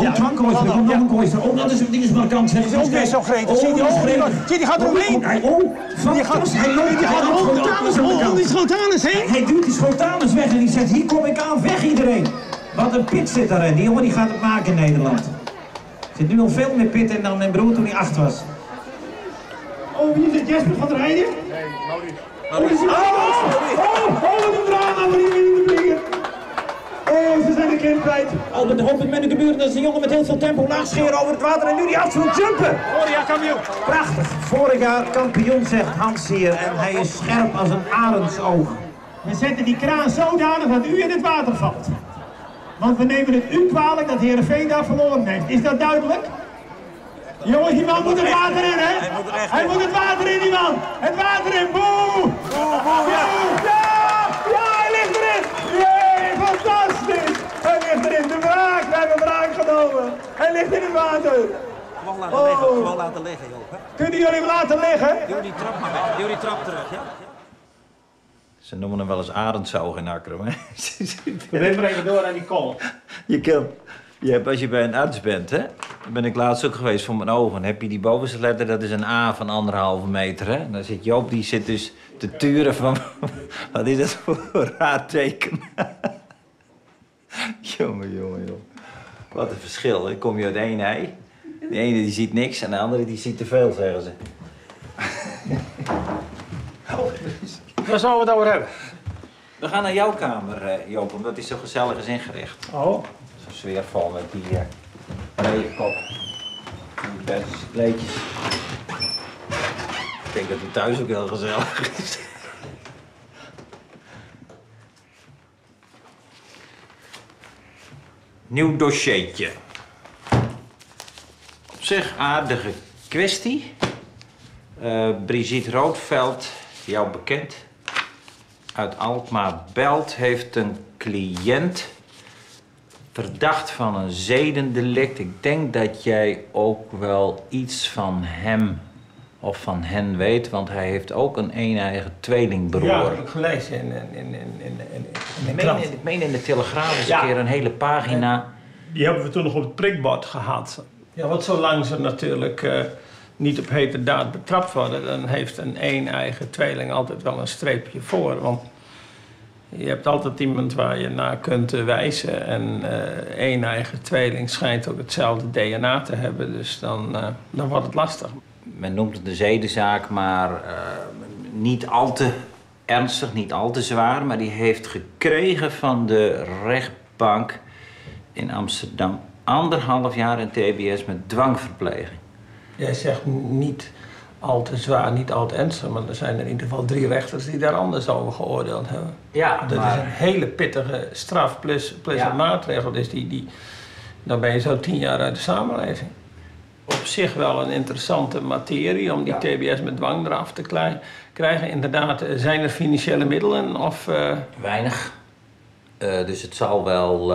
Oh, komt nog een kooi staan. Oh, dat is, die is markant. Zeg. is ook weer zo gretig. Zie je die ogen? gretig. Zie je, die gaat eromheen. Oh, hij- oh, fantastisch. Hij loopt Die gaat hij loopt om die schotanus heen. Hij duwt die schotanus weg en die zegt, hier kom ik aan, weg iedereen. Wat een pit zit daarin. Die jongen die gaat het maken in Nederland. Er zit nu al veel meer pit in dan mijn broer toen hij acht was. Oh, wie is het? Jesper van der Heijden? Nee, Maurice. Oh, oh, oh, wat een drama Oh, ze zijn de kind kwijt. Albert de Hoop met de dat is een jongen met heel veel tempo laag scheren over het water en nu die absoluut jumpen. Gloria kampioen. Prachtig. Vorig jaar kampioen zegt Hans hier en hij is scherp als een arendsoog. We zetten die kraan zodanig dat u in het water valt. Want we nemen het u kwalijk dat Heerenveen daar verloren heeft. Is dat duidelijk? Jongens, die man moet het water in, hè? Hij moet Hij het water in, die man! Het water in, boe! Boe, boe, ja! Ja! Ja, hij ligt erin! Jee, fantastisch! Hij ligt erin, de wraak! We hebben Hij ligt in het water! Gewoon laten Oh. liggen, gewoon laten liggen, joh. Kunnen jullie hem laten liggen? Duw die trap maar weg, duw die trap terug, ja? Ze noemen hem wel eens arendzoog in hè? Neem maar even door aan die kol. Je kan, je hebt, als je bij een arts bent, hè, dan ben ik laatst ook geweest voor mijn ogen. Heb je die bovenste letter, dat is een A van anderhalve meter. Hè? En dan zit Joop, die zit dus te turen van, wat is dat voor raar teken? jongen, jongen, jongen. Wat een verschil, hè? kom je uit één ei. De ene die ziet niks en de andere die ziet te veel, zeggen ze. Waar zouden we het over hebben? We gaan naar jouw kamer, eh, Joop, omdat die zo gezellig is ingericht. Oh, Zo sfeervol met die uh, regenkop. En die Persische kleedjes. Ik denk dat het thuis ook heel gezellig is. Nieuw dossiertje. Op zich aardige kwestie. Eh, Brigitte Roodveld, jou bekend, uit Alkmaar belt, heeft een cliënt verdacht van een zedendelict. Ik denk dat jij ook wel iets van hem of van hen weet, want hij heeft ook een een-eigen tweelingbroer. ja, dat heb ik gelezen in, in, in, in, in, in ik, de meen, krant. in- ik meen in de Telegraaf eens Ja. een keer een hele pagina. Die hebben we toen nog op het prikbord gehad. Ja, want zolang ze natuurlijk eh, niet op hete daad betrapt worden, dan heeft een één-eigen tweeling altijd wel een streepje voor. Want je hebt altijd iemand waar je naar kunt wijzen. En eh één eigen tweeling schijnt ook hetzelfde DNA te hebben. Dus dan, eh, dan wordt het lastig. Men noemt het een zedenzaak, maar eh, niet al te ernstig, niet al te zwaar. Maar die heeft gekregen van de rechtbank in Amsterdam anderhalf jaar in TBS met dwangverpleging. Jij zegt niet al te zwaar, niet al te ernstig. Maar er zijn in ieder geval drie rechters die daar anders over geoordeeld hebben. Ja, Dat is een hele pittige straf plus, plus Ja. een maatregel. Dus die, die, dan ben je zo tien jaar uit de samenleving. Op zich wel een interessante materie om die TBS met dwang eraf te krijgen. Inderdaad, eh, zijn er financiële middelen of... eh, Weinig. Eh, dus het zal wel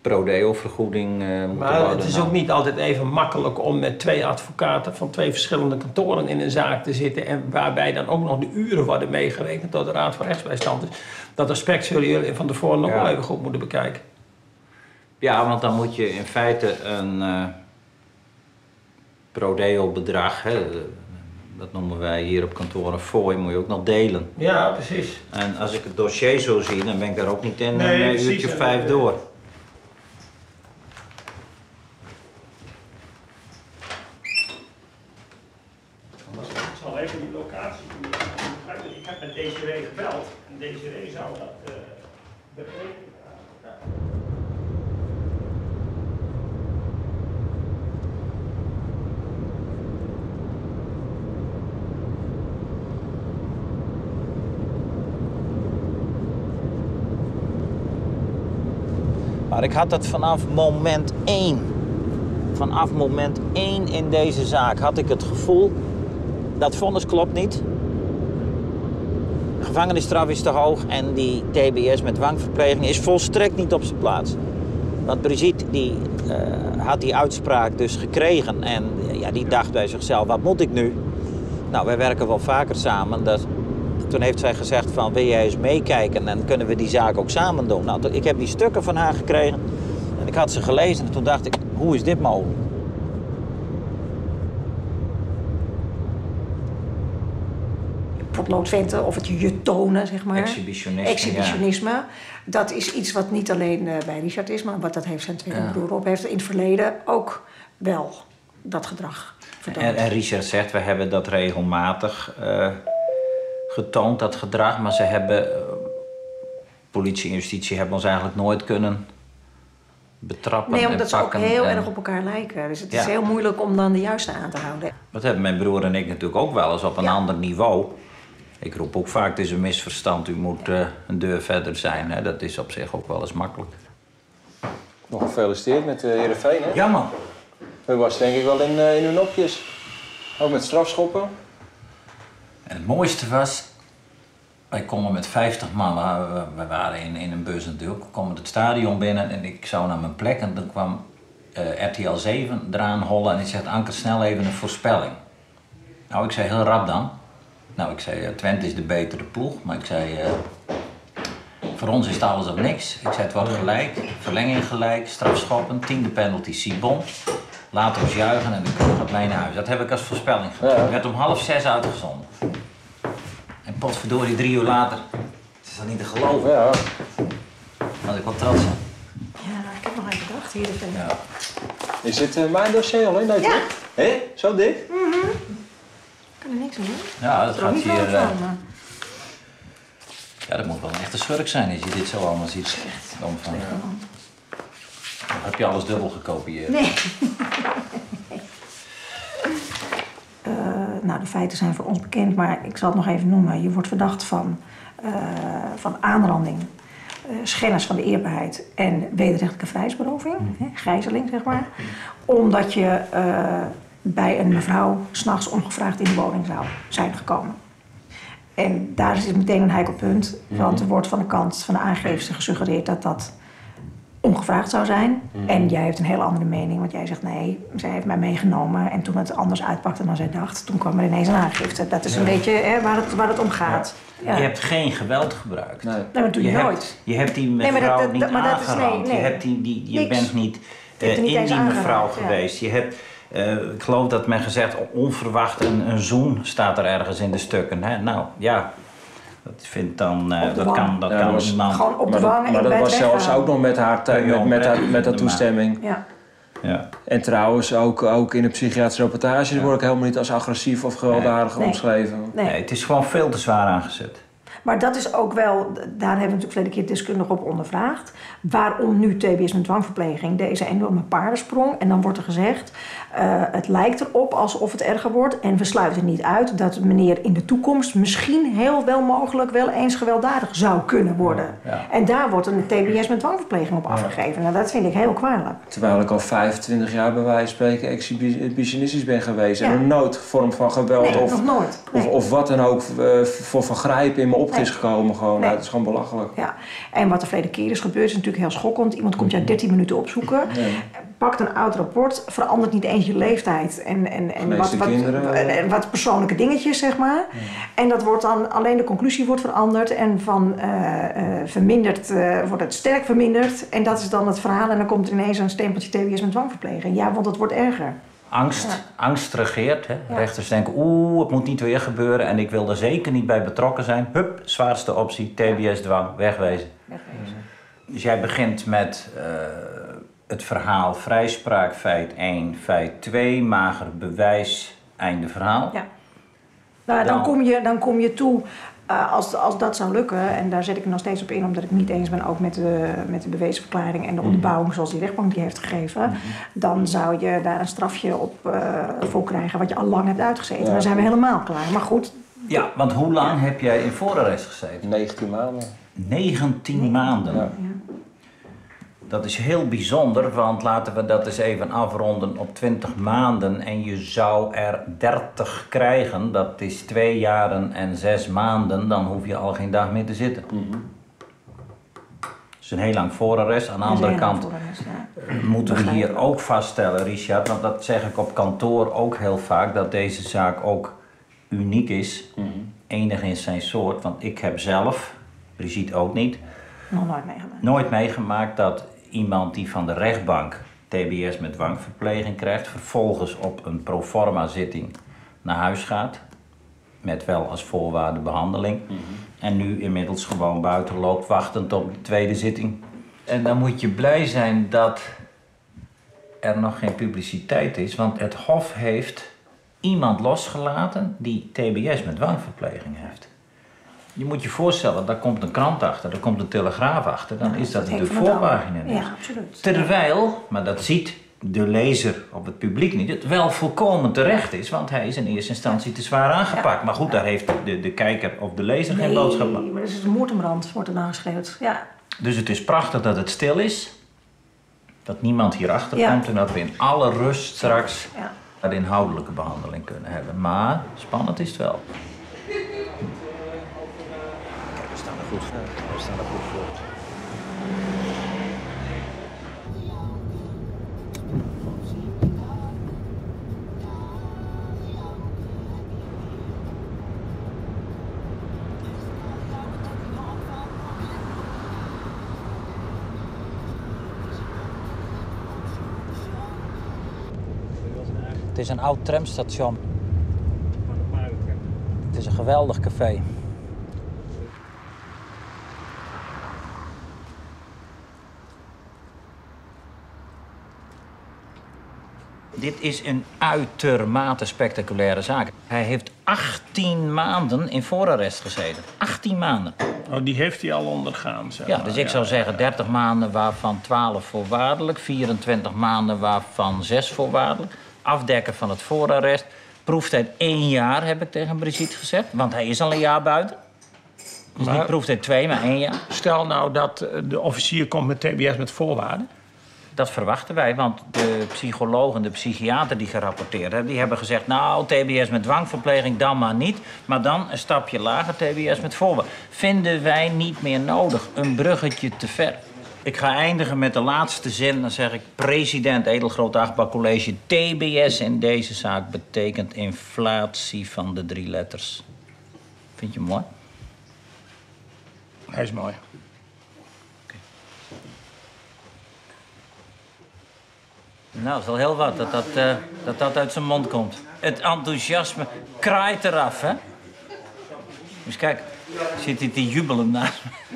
prodeo-vergoeding moeten maar worden. het is Nou, ook niet altijd even makkelijk om met twee advocaten van twee verschillende kantoren in een zaak te zitten. En waarbij dan ook nog de uren worden meegerekend door de Raad van Rechtsbijstand. Dus dat aspect zullen jullie van tevoren nog Ja. wel even goed moeten bekijken. Ja, want dan moet je in feite een eh prodeo-bedrag, hè, dat noemen wij hier op kantoor een fooi, moet je ook nog delen. Ja, precies. En als ik het dossier zo zie, dan ben ik daar ook niet in Nee, een precies, uurtje vijf eh, door. Ik zal even die locatie doen. Ik heb met Desiree gebeld en Desiree zou dat uh, begrepen Maar ik had het vanaf moment één. Vanaf moment één in deze zaak had ik het gevoel... dat vonnis klopt niet. Gevangenisstraf is te hoog en die TBS met dwangverpleging is volstrekt niet op zijn plaats. Want Brigitte die, eh, had die uitspraak dus gekregen en ja, die dacht bij zichzelf, wat moet ik nu? Nou, wij werken wel vaker samen. Dat, toen heeft zij gezegd van, wil jij eens meekijken en kunnen we die zaak ook samen doen? Nou, ik heb die stukken van haar gekregen en ik had ze gelezen en toen dacht ik, hoe is dit mogelijk? potloodventen of het je tonen, zeg maar. Exhibitionisme, Exhibitionisme. Dat is iets wat niet alleen eh, bij Richard is, maar wat dat heeft zijn tweede Ja. broer op. heeft in het verleden ook wel dat gedrag vertoond. En, en Richard zegt, we hebben dat regelmatig eh, getoond, dat gedrag. Maar ze hebben, eh, politie en justitie hebben ons eigenlijk nooit kunnen betrappen nee, en omdat ze ook heel En erg op elkaar lijken. Dus het is heel moeilijk om dan de juiste aan te houden. Dat hebben mijn broer en ik natuurlijk ook wel eens op een Ja. ander niveau. Ik roep ook vaak, het is een misverstand, u moet eh, een deur verder zijn. Hè? Dat is op zich ook wel eens makkelijk. Nog gefeliciteerd met de Heerenveen, hè? Ja man, U was denk ik wel in, eh, in uw nopjes. Ook met strafschoppen. En het mooiste was, wij konden met 50 man, we, waren in, in een bus natuurlijk, we komen het stadion binnen en ik zou naar mijn plek en toen kwam eh, RTL 7 eraan hollen en die zegt Anker snel even een voorspelling. Nou, ik zei heel rap dan. Nou, ik zei eh, Twente is de betere ploeg, maar ik zei eh, voor ons is het alles of niks. Ik zei het wordt gelijk, verlenging gelijk, strafschoppen, tiende penalty Sibon. Laat ons juichen en de ploeg gaat mee naar huis. Dat heb ik als voorspelling gedaan. Ja. werd om half zes uitgezonden. En potverdorie, drie uur later. Het is dat niet te geloven. Ja, Dat ik wel trots. Ja, ik heb nog even gedacht hier. Ja. is dit eh, mijn dossier al in? Nee, Ja. Hé? Zo dik? Ik kan er niks aan doen. Ja, dat Ik gaat hier. van, eh, ja, dat moet wel een echte schurk zijn als je dit zo allemaal ziet. Dan van, Of heb je alles dubbel gekopieerd? Nee. Eh, nou, de feiten zijn voor ons bekend, maar ik zal het nog even noemen. Je wordt verdacht van, eh, van aanranding, eh schennis van de eerbaarheid en wederrechtelijke vrijheidsberoving, hè, gijzeling zeg maar. Omdat je bij een mevrouw s'nachts ongevraagd in de woning zou zijn gekomen. En daar is meteen een heikel punt, want er wordt van de kant van de aangeefster gesuggereerd dat dat ongevraagd zou zijn. En jij hebt een heel andere mening, want jij zegt nee, zij heeft mij meegenomen. En toen het anders uitpakte dan zij dacht, toen kwam er ineens een aangifte. Dat is een beetje hè, waar, het, waar het om gaat. Ja. Je hebt geen geweld gebruikt. Nee. Nee, maar dat doe je, nooit. je hebt die maar mevrouw dat- dat- niet maar dat is- nee, nee. Je, hebt die, die, je Niks. bent niet, Je hebt niet in die mevrouw ja. geweest. Je hebt, eh, ik geloof dat men gezegd, onverwacht een, een zoen staat er ergens in de stukken. Hè? Nou ja, dat vindt dan, eh, dat wang. kan, dat Ja, kan dat was iemand. Gewoon op de Maar wang dat, maar was zelfs ook nog met haar, met, met haar, met haar de toestemming. Ja. Ja. En trouwens, ook, ook in de psychiatrische rapportages word ik helemaal niet als agressief of gewelddadig Nee. omschreven. Nee. Nee, het is gewoon veel te zwaar aangezet. Maar dat is ook wel, daar hebben we natuurlijk verleden keer deskundig op ondervraagd. Waarom nu TBS met dwangverpleging deze enorme paardensprong? En dan wordt er gezegd, eh, het lijkt erop alsof het erger wordt. En we sluiten niet uit dat meneer in de toekomst misschien heel wel mogelijk wel eens gewelddadig zou kunnen worden. Ja. En daar wordt een TBS met dwangverpleging op afgegeven. Nou, dat vind ik heel kwalijk. Terwijl ik al 25 jaar bij wijze van spreken exhibitionistisch ben geweest. Ja. En een nooit vorm van geweld Nee, of, nog nooit. of, of wat dan ook eh, voor vergrijpen in me op Nee. is gekomen. Gewoon. Nee. Nou, het is gewoon belachelijk. Ja, en wat er verleden keer is gebeurd is natuurlijk heel schokkend. Iemand komt jou 13 minuten opzoeken, pakt een oud rapport, verandert niet eens je leeftijd en, en, en, wat, wat, en wat persoonlijke dingetjes, zeg maar. En dat wordt dan, alleen de conclusie wordt veranderd en van eh, eh, verminderd eh, wordt het sterk verminderd. En dat is dan het verhaal en dan komt er ineens een stempeltje TBS met dwangverpleging. Ja, want het wordt erger. Angst, angst regeert. Hè? Rechters denken, oeh, het moet niet weer gebeuren en ik wil er zeker niet bij betrokken zijn. Hup, zwaarste optie, TBS-dwang, wegwezen. Dus jij begint met eh, het verhaal vrijspraak, feit 1, feit 2, mager bewijs, einde verhaal. Ja. Nou, Dan- kom je, dan kom je toe, eh, als, als dat zou lukken, en daar zet ik me nog steeds op in, omdat ik niet eens ben ook met de, met de bewezen verklaring en de onderbouwing zoals die rechtbank die heeft gegeven, dan zou je daar een strafje op eh, voor krijgen wat je al lang hebt uitgezeten. Ja. Dan zijn we helemaal klaar. Maar goed, Ja, want hoe lang heb jij in voorarrest gezeten? 19 maanden. 19 maanden. Ja. Dat is heel bijzonder, want laten we dat eens even afronden op 20 maanden en je zou er 30 krijgen. Dat is twee jaren en zes maanden, dan hoef je al geen dag meer te zitten. Dat is een heel lang voorarrest. Aan de andere kant rest, ja. moeten we hier ook vaststellen, Richard, want dat zeg ik op kantoor ook heel vaak, dat deze zaak ook uniek is. Enig in zijn soort, want ik heb zelf, Brigitte ook niet, nog nooit meegemaakt. nooit meegemaakt dat iemand die van de rechtbank TBS met dwangverpleging krijgt, vervolgens op een proforma zitting naar huis gaat, met wel als voorwaarde behandeling, en nu inmiddels gewoon buiten loopt, wachtend op de tweede zitting. En dan moet je blij zijn dat er nog geen publiciteit is, want het Hof heeft iemand losgelaten die TBS met dwangverpleging heeft. Je moet je voorstellen, daar komt een krant achter, daar komt een telegraaf achter, dan is dat het het voorpagina. nieuws. Ja, absoluut. Terwijl, maar dat ziet de lezer of het publiek niet, het wel volkomen terecht is, want hij is in eerste instantie te zwaar aangepakt. Maar goed, daar heeft de, de kijker of de lezer geen boodschap aan. Nee, maar dat is een moordemrand, wordt er dan geschreven. Ja, Dus het is prachtig dat het stil is, dat niemand hierachter Ja. komt en dat we in alle rust straks ja. een inhoudelijke behandeling kunnen hebben. Maar spannend is het wel. Kijk, we staan er goed voor. We staan er goed voor. Het is een oud tramstation. Het is een geweldig café. Dit is een uitermate spectaculaire zaak. Hij heeft 18 maanden in voorarrest gezeten. 18 maanden. Oh, die heeft hij al ondergaan, zeg Ja, maar. dus ik zou zeggen 30 maanden waarvan 12 voorwaardelijk, 24 maanden waarvan 6 voorwaardelijk. Afdekken van het voorarrest. Proeftijd 1 jaar, heb ik tegen Brigitte gezegd. Want hij is al een jaar buiten. Dus Maar- niet proeftijd 2, maar 1 jaar. Stel nou dat eh, de officier komt met TBS met voorwaarden. Dat verwachten wij, want de psycholoog en de psychiater die gerapporteerd hebben... die hebben gezegd, nou, TBS met dwangverpleging dan maar niet... maar dan een stapje lager, TBS met voorwaarden. Vinden wij niet meer nodig, een bruggetje te ver. Ik ga eindigen met de laatste zin, dan zeg ik... president Edelgroot College, TBS in deze zaak... betekent inflatie van de drie letters. Vind je mooi? Hij is mooi. Nou, dat is wel heel wat dat dat, eh, dat dat uit zijn mond komt. Het enthousiasme kraait eraf, hè? Dus kijk, zit hij te jubelen naast me.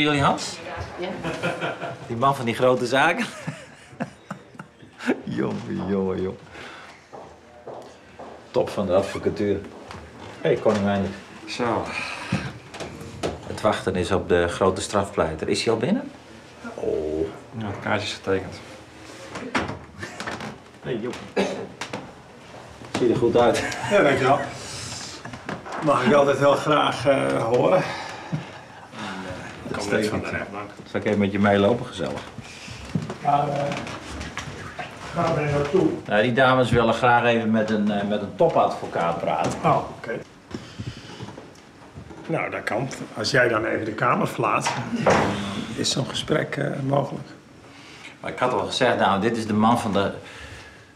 Zoeken jullie Hans? Ja. Die man van die grote zaken. jongen, jongen, jongen. Top van de advocatuur. Hé, hey, koning Weinig. Zo. Het wachten is op de grote strafpleiter. Is hij al binnen? Oh. Ja, het kaartje is getekend. Hey, joh. Ziet er goed uit. Ja, dankjewel. Mag ik altijd heel graag eh, horen. Ik van de rechtbank. Zal ik even met je meelopen? Gezellig. Maar, eh, gaan we er naartoe? Nou, die dames willen graag even met een, eh, met een topadvocaat praten. Oh, oké. Nou, dat kan. Als jij dan even de kamer verlaat, is zo'n gesprek eh, mogelijk. Maar ik had al gezegd, nou, dit is de man van de,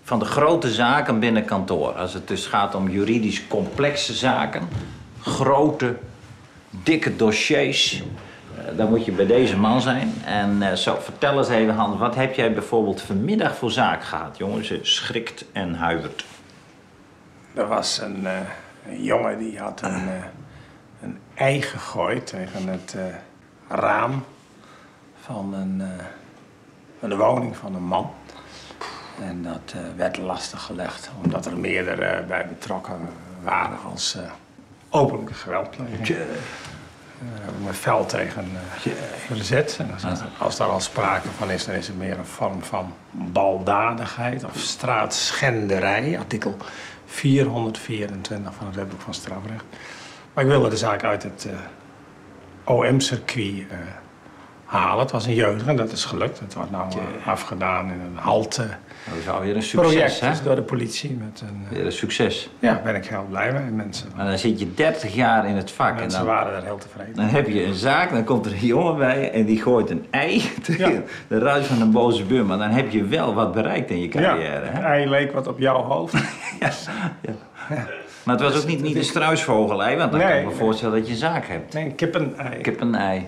van de grote zaken binnen kantoor. Als het dus gaat om juridisch complexe zaken, grote, dikke dossiers, dan moet je bij deze man zijn. En eh, zo, vertel eens even, Hans, wat heb jij bijvoorbeeld vanmiddag voor zaak gehad, jongen? Ze schrikt en huivert. Er was een, eh, een jongen die had een, eh, een ei gegooid tegen het eh, raam van, een, eh, van de woning van een man. En dat eh, werd lastig gelegd omdat er meerdere eh, bij betrokken waren als eh, openlijke geweldpleging. Ik me fel tegen eh, verzet. En als, als daar al sprake van is, dan is het meer een vorm van baldadigheid of straatschenderij. Artikel 424 van het wetboek van strafrecht. Maar ik wilde de zaak uit het eh, OM-circuit eh, halen. Het was een jeugdige en dat is gelukt. Het wordt nou eh, afgedaan in een halte Dat is alweer een succes, project hè? dus door de politie. Met een, eh, Weer een succes. ja, daar ben ik heel blij mee. Mensen, Maar dan zit je 30 jaar in het vak en dan, waren daar heel tevreden. dan heb je een zaak, dan komt er een jongen bij en die gooit een ei tegen Ja. de ruis van een boze buurman. Dan heb je wel wat bereikt in je Ja, carrière, hè? het ei leek wat op jouw hoofd. Ja. Maar het was ook niet, niet een struisvogelei, want dan Nee, kan ik me voorstellen dat je zaak hebt. Nee, een kippen-ei. Ik heb een ei.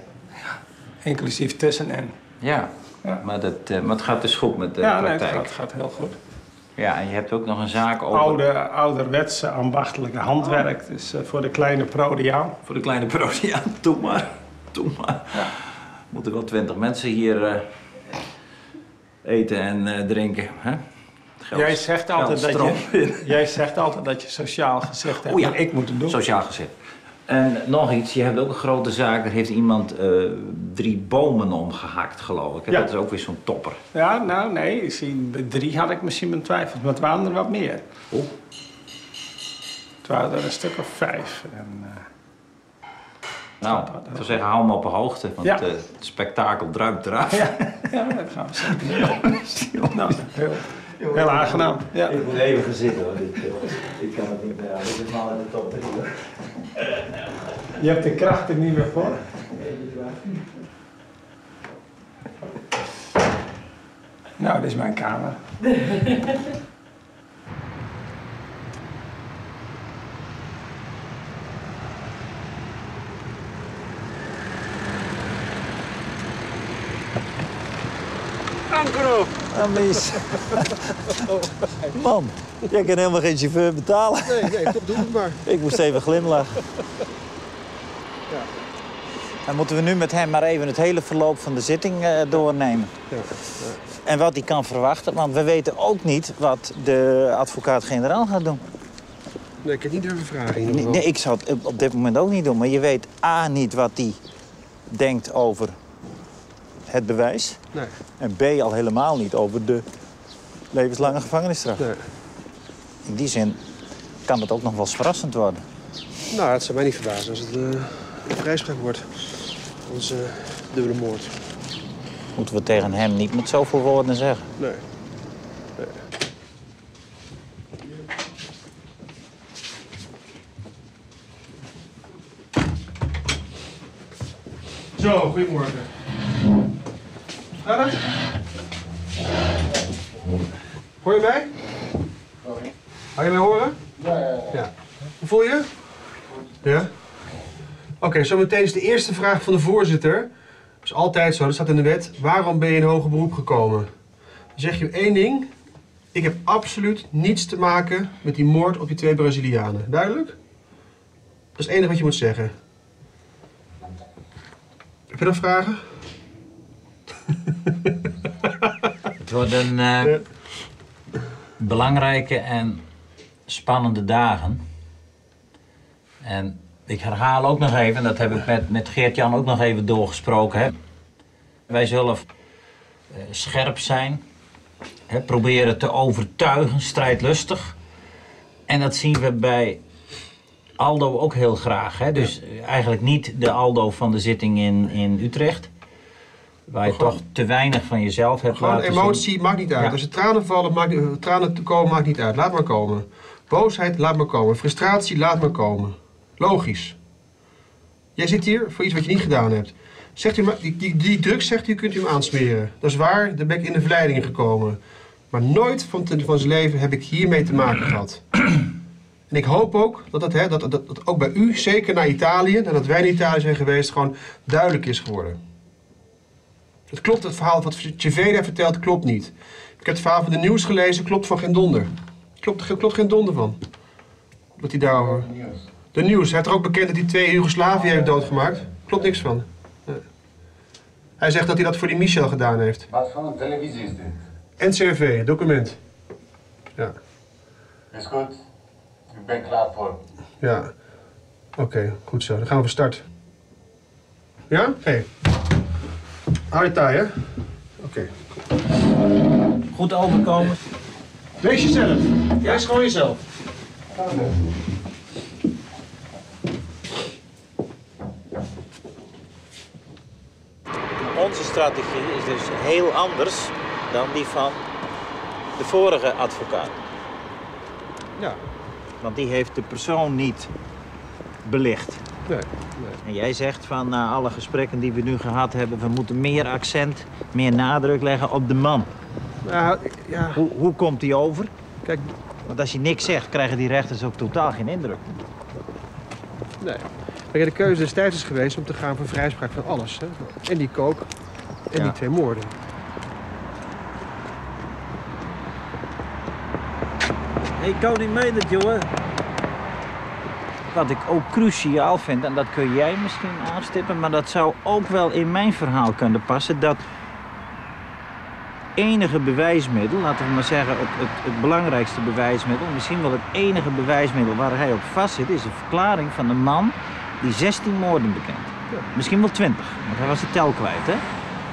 Inclusief tussen en. Ja. Ja. Maar, dat, eh, maar het gaat dus goed met de ja, nee, het praktijk. gaat, heel goed. Ja, en je hebt ook nog een zaak over Oude, ouderwetse ambachtelijke handwerk. Dus eh, voor de kleine Prodiaan. voor de kleine Prodiaan. Doe maar. Doe maar. Moeten wel twintig mensen hier eh, eten en drinken. Hè? Geld- Jij zegt, altijd dat je, jij zegt altijd dat je sociaal gezegd hebt. Oh ja. ik moet het doen. Sociaal gezet. En nog iets, je hebt ook een grote zaak, daar heeft iemand eh, drie bomen omgehakt, geloof ik. Ja. Dat is ook weer zo'n topper. Ja, nou nee, ik zie, bij drie had ik misschien mijn twijfels, maar het waren er wat meer. Oh. Het waren er een stuk of vijf. En, eh, Nou, ik zou zeggen, hou hem op de hoogte, want Ja. eh, het spektakel druipt eraf. ja, ja, dat gaan we zeker doen. Nou, heel, heel aangenaam. Ja. Ik moet even gaan zitten hoor. Dit, eh, ik kan het niet meer aan. Ik zit maar in de top drie. hoor. Je hebt de kracht er niet meer voor. Nou, dit is mijn kamer. Amies. Man, jij kan helemaal geen chauffeur betalen. Nee, nee, toch doe het maar. Ik moest even glimlachen. Dan moeten we nu met hem maar even het hele verloop van de zitting eh, doornemen. Ja, En wat hij kan verwachten, want we weten ook niet wat de advocaat-generaal gaat doen. Nee, ik heb niet durven vragen Nee, nee, ik zou het op- op dit moment ook niet doen. Maar je weet A, niet wat hij denkt over het bewijs. Nee, En B, al helemaal niet over de levenslange gevangenisstraf. nee. In die zin kan het ook nog wel eens verrassend worden. Nou, het zou mij niet verbazen als het eh, een vrijspraak wordt. Onze eh, dubbele moord. Moeten we tegen hem niet met zoveel woorden zeggen. Nee. Zo, goedemorgen. Het? Hoor je mij? Ga je mij horen? Ja. Hoe voel je? Ja? Oké, zometeen is de eerste vraag van de voorzitter. Dat is altijd zo, dat staat in de wet. Waarom ben je in hoger beroep gekomen? Dan zeg je één ding. Ik heb absoluut niets te maken met die moord op die twee Brazilianen. Duidelijk? Dat is het enige wat je moet zeggen. Heb je nog vragen? Het wordt een eh, belangrijke en spannende dagen. En ik herhaal ook nog even, dat heb ik met, met Geert-Jan ook nog even doorgesproken. Hè. Wij zullen eh, scherp zijn, hè, proberen te overtuigen, strijdlustig. En dat zien we bij Aldo ook heel graag. Hè. Dus eigenlijk niet de Aldo van de zitting in, in Utrecht. Waar je toch te weinig van jezelf hebt laten zien. emotie, maakt niet uit. Ja. Als er tranen vallen, maakt, tranen te komen, maakt niet uit. Laat maar komen. Boosheid, laat maar komen. Frustratie, laat maar komen. Logisch. Jij zit hier voor iets wat je niet gedaan hebt. Zegt u maar, die, die, die drugs zegt u, kunt u hem aansmeren. Dat is waar, daar ben ik in de verleiding gekomen. Maar nooit van zijn leven heb ik hiermee te maken gehad. En ik hoop ook dat dat, hè, dat, dat, dat ook bij u, zeker naar Italië, nadat wij in Italië zijn geweest, gewoon duidelijk is geworden. Het klopt, het verhaal wat Ceveda vertelt, klopt niet. Ik heb het verhaal van de nieuws gelezen, klopt van geen donder. Klopt, klopt geen donder van. Wat hij daarover... De nieuws. Hij heeft er ook bekend dat hij twee Joegoslavië heeft doodgemaakt. Klopt niks van. Nee. Hij zegt dat hij dat voor die Michel gedaan heeft. Wat voor een televisie is dit? NCRV, document. Ja, Is goed. Ik ben klaar voor. ja. Oké, goed zo. Dan gaan we van start. Ja? Hé. Hou je taai, hè? Oké. Goed overkomen. Wees jezelf. Wees gewoon jezelf. Ons bewijsstrategie is dus heel anders dan die van de vorige advocaat. Ja, Want die heeft de persoon niet belicht. Nee. En jij zegt van na alle gesprekken die we nu gehad hebben, we moeten meer accent, meer nadruk leggen op de man. Nou, ja, Hoe, hoe komt die over? kijk, Want als je niks zegt, krijgen die rechters ook totaal geen indruk. nee. De keuze destijds is geweest om te gaan voor vrijspraak van alles. Hè? En die kook en Ja. die twee moorden. Kan niet mee dat jongen. Wat ik ook cruciaal vind, en dat kun jij misschien aanstippen, maar dat zou ook wel in mijn verhaal kunnen passen, dat enige bewijsmiddel, laten we maar zeggen het, het, het belangrijkste bewijsmiddel, misschien wel het enige bewijsmiddel waar hij op vastzit, is een verklaring van een man die 16 moorden bekent. Misschien wel 20, want hij was de tel kwijt, hè?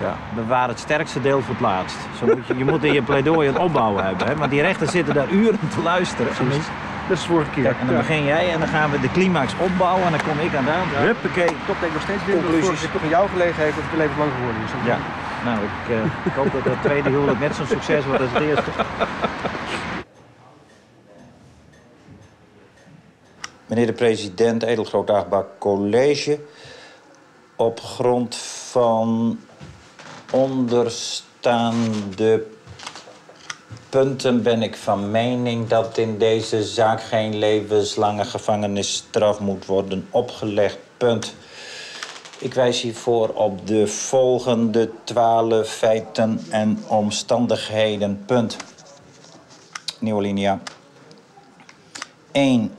Ja, bewaar het sterkste deel voor het laatst. Zo moet je, je moet in je pleidooi het opbouwen hebben, hè? Maar die rechters zitten daar uren te luisteren. En dan- Dat is de vorige keer. Kijk, en dan Ja. begin jij en dan gaan we de climax opbouwen en dan kom ik aan de hand. Huppakee. Top denk ik nog steeds weer dat het toch aan jou gelegen heeft dat het levenslang geworden is. Ja, nou, ik, eh, ik hoop dat het tweede huwelijk net zo'n succes wordt als het eerste. Meneer de president, Edelgroot Dagbaar College. Op grond van onderstaande punten ben ik van mening dat in deze zaak geen levenslange gevangenisstraf moet worden opgelegd. Punt. Ik wijs hiervoor op de volgende twaalf feiten en omstandigheden. Punt. Nieuwe linia. 1.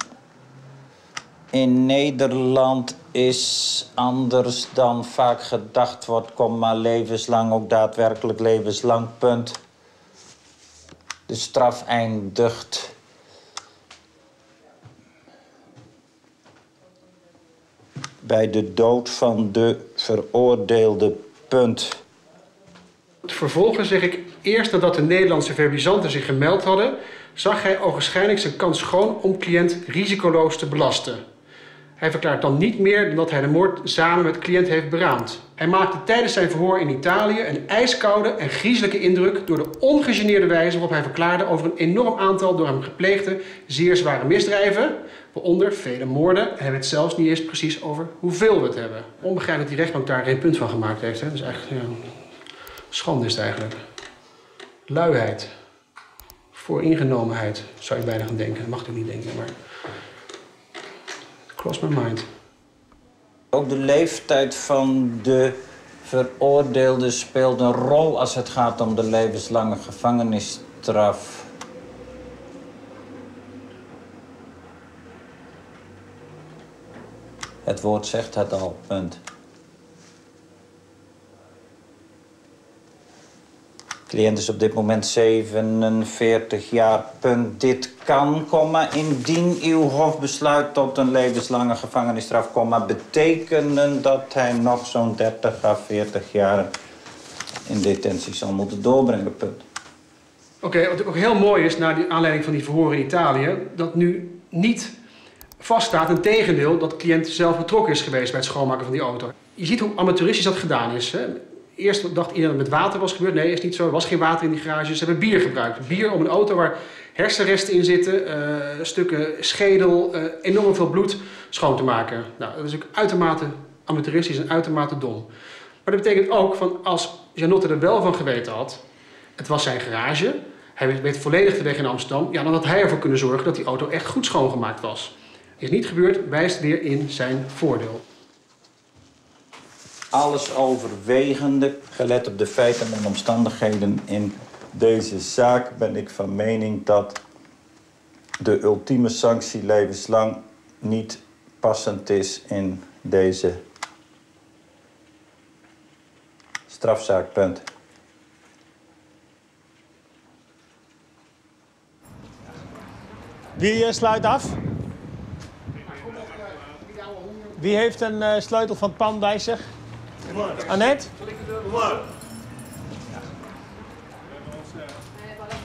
In Nederland is anders dan vaak gedacht wordt, komma, levenslang ook daadwerkelijk levenslang. Punt. De straf eindigt bij de dood van de veroordeelde. Punt. Vervolgens zeg ik, eerst nadat de Nederlandse verbalisanten zich gemeld hadden, zag hij ogenschijnlijk zijn kans schoon om cliënt risicoloos te belasten. Hij verklaart dan niet meer dan dat hij de moord samen met cliënt heeft beraamd. Hij maakte tijdens zijn verhoor in Italië een ijskoude en griezelijke indruk door de ongegeneerde wijze waarop hij verklaarde over een enorm aantal door hem gepleegde zeer zware misdrijven, waaronder vele moorden. En hij weet zelfs niet eens precies over hoeveel we het hebben. Onbegrijpelijk dat die rechtbank daar geen punt van gemaakt heeft. Hè? Dat is eigenlijk ja, schande is het eigenlijk. Luiheid. Vooringenomenheid zou je bijna gaan denken. Dat mag ik niet denken, maar... Cross my mind. Ook de leeftijd van de veroordeelde speelt een rol als het gaat om de levenslange gevangenisstraf. Het woord zegt het al, punt. Cliënt is op dit moment 47 jaar, punt. Dit kan, komma, indien uw hof besluit tot een levenslange gevangenisstraf, komma, betekenen dat hij nog zo'n 30 à 40 jaar in detentie zal moeten doorbrengen, punt. Oké, wat ook heel mooi is, na die aanleiding van die verhoren in Italië, dat nu niet vaststaat, een tegendeel, dat de cliënt zelf betrokken is geweest bij het schoonmaken van die auto. Je ziet hoe amateuristisch dat gedaan is. Hè? Eerst dacht iedereen dat het met water was gebeurd. Nee, is niet zo. Er was geen water in die garage. Ze hebben bier gebruikt. Bier om een auto waar hersenresten in zitten, eh, stukken schedel, eh, enorm veel bloed schoon te maken. Nou, dat is ook uitermate amateuristisch en uitermate dom. Maar dat betekent ook van als Janotte er wel van geweten had, het was zijn garage, hij weet volledig de weg in Amsterdam, ja, dan had hij ervoor kunnen zorgen dat die auto echt goed schoongemaakt was. Is niet gebeurd, wijst weer in zijn voordeel. Alles overwegende, gelet op de feiten en omstandigheden in deze zaak, ben ik van mening dat de ultieme sanctie levenslang niet passend is in deze strafzaak. Punt. Wie eh, sluit af? Wie heeft een eh, sleutel van het pand bij zich? Annette?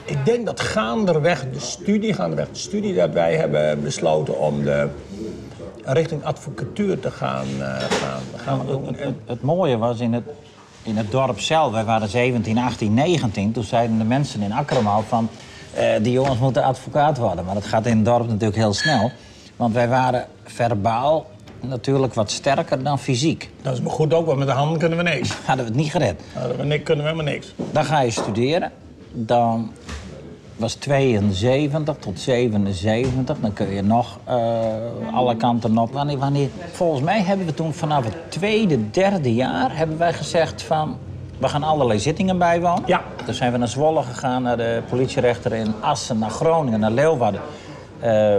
Ik denk dat gaandeweg de studie, gaandeweg de studie dat wij hebben besloten om de, richting advocatuur te gaan. eh, gaan, gaan doen. Het, het mooie was in het in het dorp zelf, wij waren 17, 18, 19... toen zeiden de mensen in Akkermaal van... eh, die jongens moeten advocaat worden. Maar dat gaat in het dorp natuurlijk heel snel. Want wij waren verbaal natuurlijk wat sterker dan fysiek. Dat is maar goed ook, want met de handen kunnen we niks. Hadden we het niet gered. Hadden we niks, kunnen we helemaal niks. Dan ga je studeren. Dan was 72 tot 77. Dan kun je nog eh, alle kanten op. Wanneer, wanneer, volgens mij hebben we toen vanaf het tweede, derde jaar... hebben wij gezegd van... we gaan allerlei zittingen bijwonen. Ja. Toen zijn we naar Zwolle gegaan, naar de politierechter in Assen... naar Groningen, naar Leeuwarden. Eh,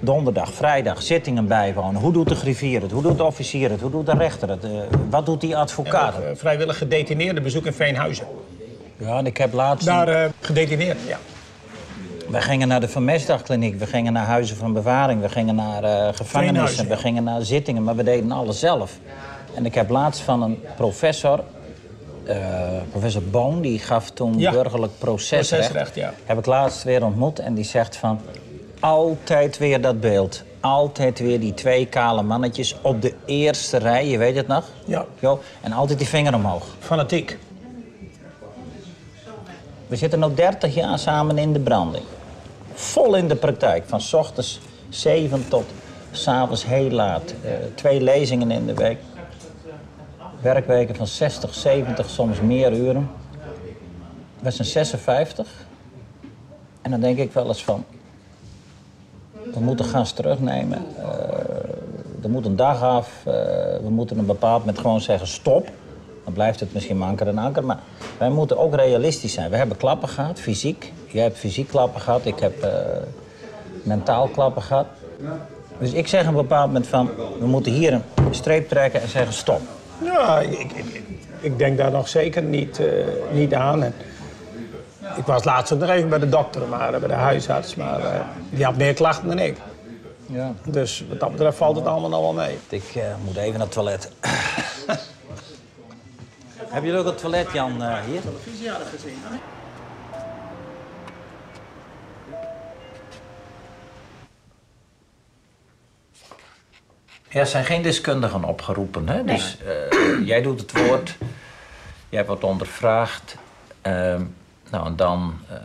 donderdag, vrijdag zittingen bijwonen. Hoe doet de griffier het? Hoe doet de officier het? Hoe doet de rechter het? Eh, wat doet die advocaat? Eh, vrijwillig gedetineerde bezoek in Veenhuizen. Ja, en ik heb laatst... Daar eh gedetineerd, ja. We gingen naar de vermestdagkliniek, we gingen naar huizen van bewaring, we gingen naar gevangenissen, we gingen naar zittingen, maar we deden alles zelf. En ik heb laatst van een professor, professor Boon, die gaf toen Ja. burgerlijk procesrecht. Procesrecht, ja. Heb ik laatst weer ontmoet en die zegt van, altijd weer dat beeld. Altijd weer die twee kale mannetjes op de eerste rij, je weet het nog? Ja. Jo, en altijd die vinger omhoog. Fanatiek. We zitten nu 30 jaar samen in de branding. Vol in de praktijk. Van 's ochtends 7 tot 's avonds heel laat. Eh, twee lezingen in de week. Werkweken van 60, 70, soms meer uren. We zijn 56. En dan denk ik wel eens van... We moeten gas terugnemen. Eh, er moet een dag af. Eh, we moeten een bepaald moment gewoon zeggen stop. Dan blijft het misschien manker en anker. Maar wij moeten ook realistisch zijn. We hebben klappen gehad, fysiek. Jij hebt fysiek klappen gehad. Ik heb eh, mentaal klappen gehad. Dus ik zeg een bepaald moment van... We moeten hier een streep trekken en zeggen stop. Ja, ik, ik, ik, denk daar nog zeker niet, niet aan. Ik was laatst ook nog even bij de dokter, maar, eh, bij de huisarts. Maar eh, die had meer klachten dan ik. Ja. Dus wat dat betreft valt het allemaal nog wel mee. Ik eh, moet even naar het toilet. Hebben jullie ook het toilet, Jan, eh, hier? Er zijn geen deskundigen opgeroepen, hè? Dus eh, jij doet het woord, jij wordt ondervraagd. Ehm, nou, en dan eh,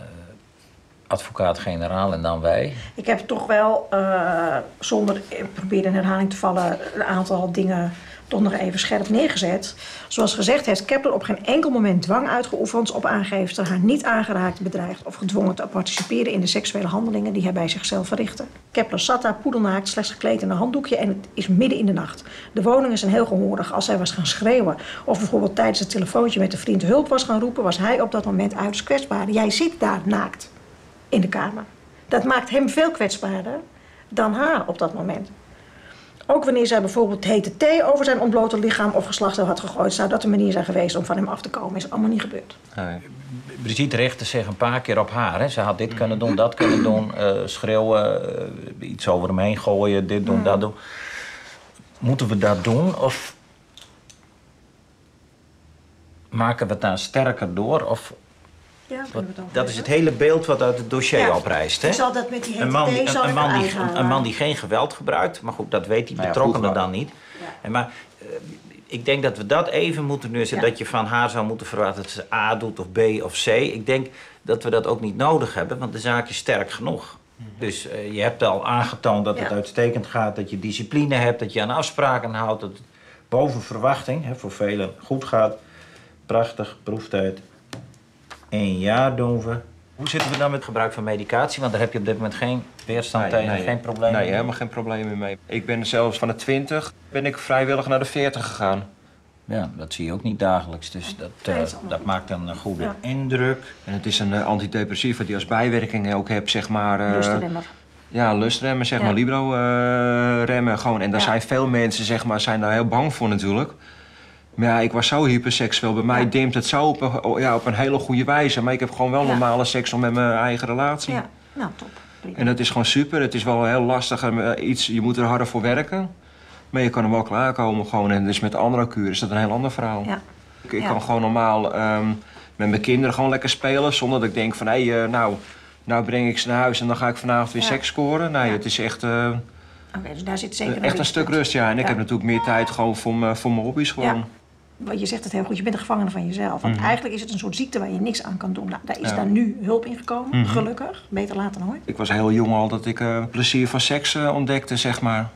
advocaat-generaal en dan wij. Ik heb toch wel, eh, zonder ik probeer in herhaling te vallen, een aantal dingen toch nog even scherp neergezet. Zoals gezegd heeft Kepler op geen enkel moment dwang uitgeoefend op aangeefster haar niet aangeraakt, bedreigd of gedwongen te participeren in de seksuele handelingen die hij bij zichzelf verrichtte. Kepler zat daar poedelnaakt, slechts gekleed in een handdoekje en het is midden in de nacht. De woningen zijn heel gehoorig. Als zij was gaan schreeuwen of bijvoorbeeld tijdens het telefoontje met een vriend hulp was gaan roepen, was hij op dat moment uiterst kwetsbaar. Jij zit daar naakt in de kamer. Dat maakt hem veel kwetsbaarder dan haar op dat moment. Ook wanneer zij bijvoorbeeld hete thee over zijn ontblote lichaam of geslachtsdeel had gegooid, zou dat een manier zijn geweest om van hem af te komen. Is allemaal niet gebeurd. Brigitte richtte zich een paar keer op haar. Hè. Ze had dit kunnen doen, dat kunnen doen, eh, schreeuwen, eh, iets over hem heen gooien, dit doen, dat doen. Moeten we dat doen of maken we het daar sterker door? Of, Ja, dat is het hele beeld wat uit het dossier Ja, oprijst. Hè? ik zal dat met die een, man, die, een, man die, een man die geen geweld gebruikt, maar goed, dat weet die Nou ja, betrokkenen dan niet. En maar eh, ik denk dat we dat even moeten neerzetten. Ja. Dat je van haar zou moeten verwachten dat ze A doet of B of C. Ik denk dat we dat ook niet nodig hebben, want de zaak is sterk genoeg. Dus eh, je hebt al aangetoond dat het uitstekend gaat, dat je discipline hebt, dat je aan afspraken houdt, dat het boven verwachting hè, voor velen goed gaat. Prachtig, proeftijd. Eén jaar doen we. Hoe zitten we dan met gebruik van medicatie? Want daar heb je op dit moment geen weerstand tegen, geen probleem Nee, mee. helemaal geen probleem mee. Ik ben zelfs van de 20 ben ik vrijwillig naar de 40 gegaan. Ja, dat zie je ook niet dagelijks, dus dat, eh, Nee, dat maakt een eh, goede Ja. indruk. En het is een eh, antidepressiva die als bijwerking ook hebt, zeg maar... eh, Lustremmer. Ja, lustremmen, zeg Ja. maar, libero-remmen. gewoon. En daar Ja. zijn veel mensen, zeg maar, zijn daar heel bang voor natuurlijk. Maar ja, ik was zo hyperseksueel. Bij mij Ja. dimpt het zo op een, oh, ja, op een hele goede wijze. Maar ik heb gewoon wel Ja. normale seks om met mijn eigen relatie. Ja, nou top. Prima. En dat is gewoon super. Het is wel heel lastig. eh, Iets, je moet er harder voor werken. Maar je kan er wel klaarkomen gewoon. En dus met andere kuren is dat een heel ander verhaal. Ja. Ik, kan gewoon normaal ehm, met mijn kinderen gewoon lekker spelen. Zonder dat ik denk van, hé, hey, eh, nou, nou breng ik ze naar huis en dan ga ik vanavond weer seks scoren. Nee, het is echt, eh, Oké, dus daar zit zeker echt een stuk rust, ja. En ik heb natuurlijk meer tijd gewoon voor, mijn- voor mijn hobby's gewoon. Je zegt het heel goed, je bent een gevangene van jezelf. Want Mhm. eigenlijk is het een soort ziekte waar je niks aan kan doen. Nou, daar is Ja. daar nu hulp in gekomen, Mhm. gelukkig. Beter later dan ooit. Ik was heel jong al dat ik eh, plezier van seks eh, ontdekte, zeg maar.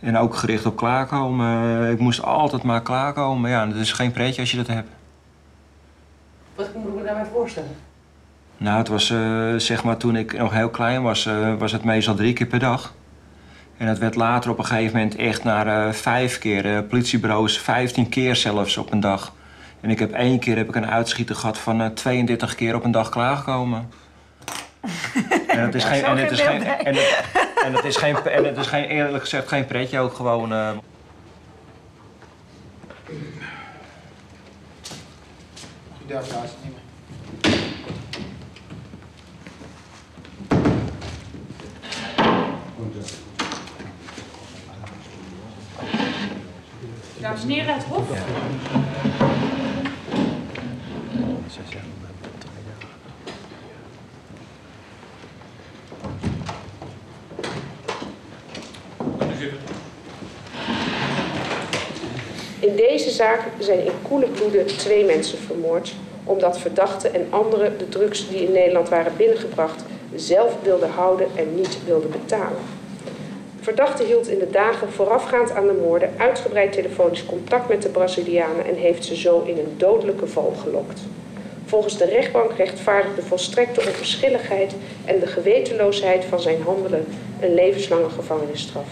En ook gericht op klaarkomen. Ik moest altijd maar klaarkomen. Ja, dat is geen pretje als je dat hebt. Wat moet ik me daarbij voorstellen? Nou, het was eh, zeg maar toen ik nog heel klein was, eh, was het meestal drie keer per dag. En het werd later op een gegeven moment echt naar eh, vijf keer. eh, politiebureaus, 15 keer zelfs op een dag. En ik heb één keer heb ik een uitschieter gehad van eh, 32 keer op een dag klaargekomen. En het is geen, en het is geen, en het, en het is geen, en het is geen, eerlijk gezegd geen pretje ook gewoon. eh, Daar plaatsen. Dames en heren, het Hof. In deze zaak zijn in koele bloeden twee mensen vermoord, omdat verdachten en anderen de drugs die in Nederland waren binnengebracht zelf wilden houden en niet wilden betalen. Verdachte hield in de dagen voorafgaand aan de moorden uitgebreid telefonisch contact met de Brazilianen en heeft ze zo in een dodelijke val gelokt. Volgens de rechtbank rechtvaardigt de volstrekte onverschilligheid en de gewetenloosheid van zijn handelen een levenslange gevangenisstraf.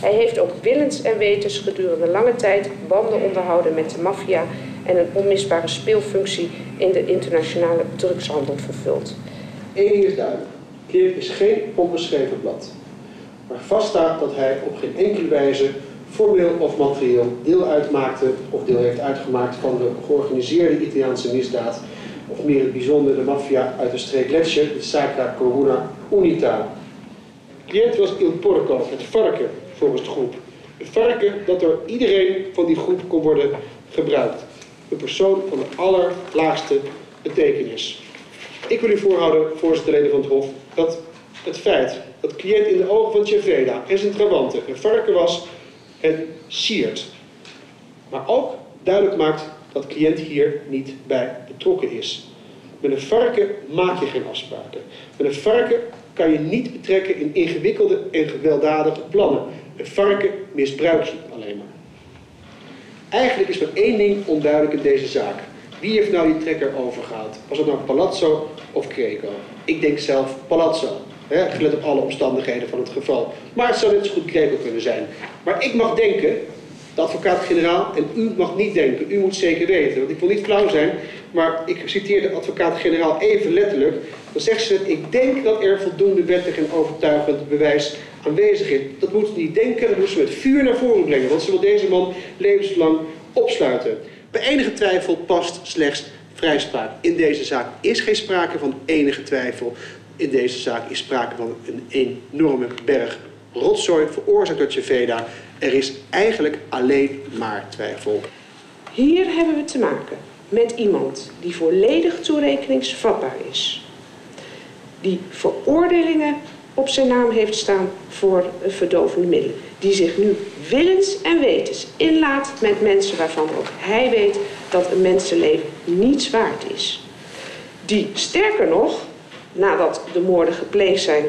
Hij heeft ook willens en wetens gedurende lange tijd banden onderhouden met de maffia en een onmisbare speelfunctie in de internationale drugshandel vervuld. Eén ding is duidelijk. Kleert is geen onbeschreven blad. Waar vaststaat dat hij op geen enkele wijze formeel of materieel deel uitmaakte of deel heeft uitgemaakt van de georganiseerde Italiaanse misdaad of meer het bijzonder de maffia uit de streek Lecce, de Sacra Comuna Unita. Cliënt was Il Porco, het varken volgens de groep. Een varken dat door iedereen van die groep kon worden gebruikt. Een persoon van de allerlaagste betekenis. Ik wil u voorhouden, voorzitter van het Hof, dat het feit dat cliënt in de ogen van Ceveda en zijn trawanten een varken was, het siert. Maar ook duidelijk maakt dat cliënt hier niet bij betrokken is. Met een varken maak je geen afspraken. Met een varken kan je niet betrekken in ingewikkelde en gewelddadige plannen. Een varken misbruik je alleen maar. Eigenlijk is maar één ding onduidelijk in deze zaak. Wie heeft nou die trekker overgehaald? Was het nou Palazzo of Greco? Ik denk zelf Palazzo. Gelet op alle omstandigheden van het geval. Maar het zou net zo goed Greco kunnen zijn. Maar ik mag denken, de advocaat-generaal, en u mag niet denken. U moet zeker weten. Want ik wil niet flauw zijn, maar ik citeer de advocaat-generaal even letterlijk. Dan zegt ze, ik denk dat er voldoende wettig en overtuigend bewijs aanwezig is. Dat moet ze niet denken, dat moet ze met vuur naar voren brengen. Want ze wil deze man levenslang opsluiten. Bij enige twijfel past slechts vrijspraak. In deze zaak is geen sprake van enige twijfel. In deze zaak is sprake van een enorme berg rotzooi veroorzaakt door Ceveda. Er is eigenlijk alleen maar twijfel. Hier hebben we te maken met iemand die volledig toerekeningsvatbaar is. Die veroordelingen op zijn naam heeft staan voor verdovende middelen. Die zich nu willens en wetens inlaat met mensen waarvan ook hij weet dat een mensenleven niets waard is. Die sterker nog, nadat de moorden gepleegd zijn,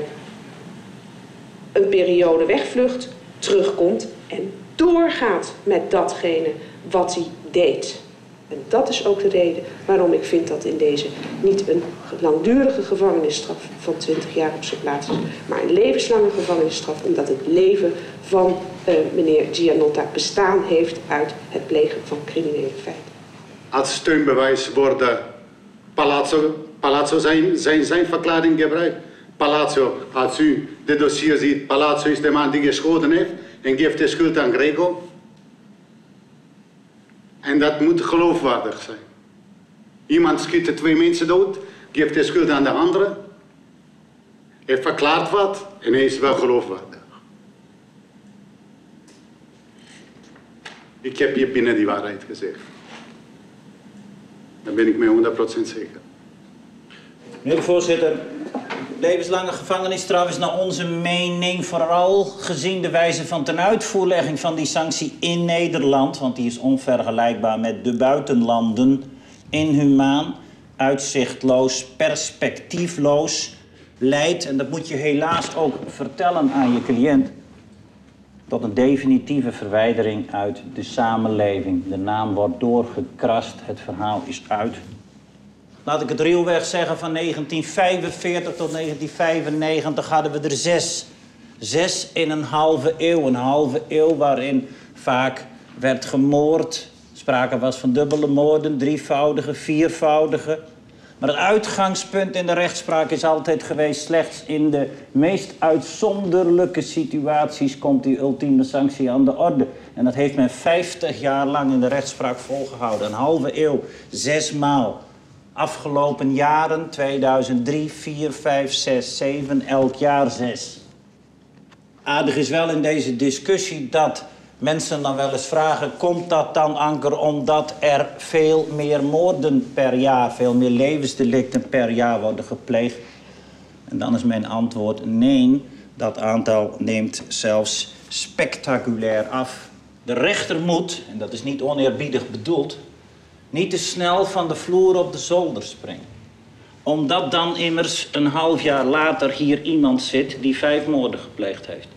een periode wegvlucht, terugkomt en doorgaat met datgene wat hij deed. En dat is ook de reden waarom ik vind dat in deze niet een langdurige gevangenisstraf van 20 jaar op zijn plaats is, maar een levenslange gevangenisstraf, omdat het leven van uh, meneer Gianotta bestaan heeft uit het plegen van criminele feiten. Als steunbewijs wordt Palazzo, Palazzo zijn, zijn, zijn verklaring gebruikt. Palazzo, als u de dossier ziet, Palazzo is de man die geschoten heeft en geeft de schuld aan Greco. En dat moet geloofwaardig zijn. Iemand schiet twee mensen dood, geeft de schuld aan de andere. Hij verklaart wat en hij is wel geloofwaardig. Ik heb hier binnen die waarheid gezegd. Daar ben ik me 100% zeker. Meneer de voorzitter, Levenslange gevangenisstraf is naar onze mening vooral gezien de wijze van tenuitvoerlegging van die sanctie in Nederland, want die is onvergelijkbaar met de buitenlanden, inhumaan, uitzichtloos, perspectiefloos, leidt, en dat moet je helaas ook vertellen aan je cliënt, tot een definitieve verwijdering uit de samenleving. De naam wordt doorgekrast, het verhaal is uit. Laat ik het ruwweg zeggen, van 1945 tot 1995 hadden we er zes. Zes in een halve eeuw. Een halve eeuw waarin vaak werd gemoord. Sprake was van dubbele moorden, drievoudige, viervoudige. Maar het uitgangspunt in de rechtspraak is altijd geweest... slechts in de meest uitzonderlijke situaties... komt die ultieme sanctie aan de orde. En dat heeft men 50 jaar lang in de rechtspraak volgehouden. Een halve eeuw, zes maal. Afgelopen jaren, 2003, 4, 5, 6, 7, elk jaar 6. Aardig is wel in deze discussie dat mensen dan wel eens vragen... komt dat dan, Anker, omdat er veel meer moorden per jaar... veel meer levensdelicten per jaar worden gepleegd? En dan is mijn antwoord nee. Dat aantal neemt zelfs spectaculair af. De rechter moet, en dat is niet oneerbiedig bedoeld... niet te snel van de vloer op de zolder springen. Omdat dan immers een half jaar later hier iemand zit... die vijf moorden gepleegd heeft.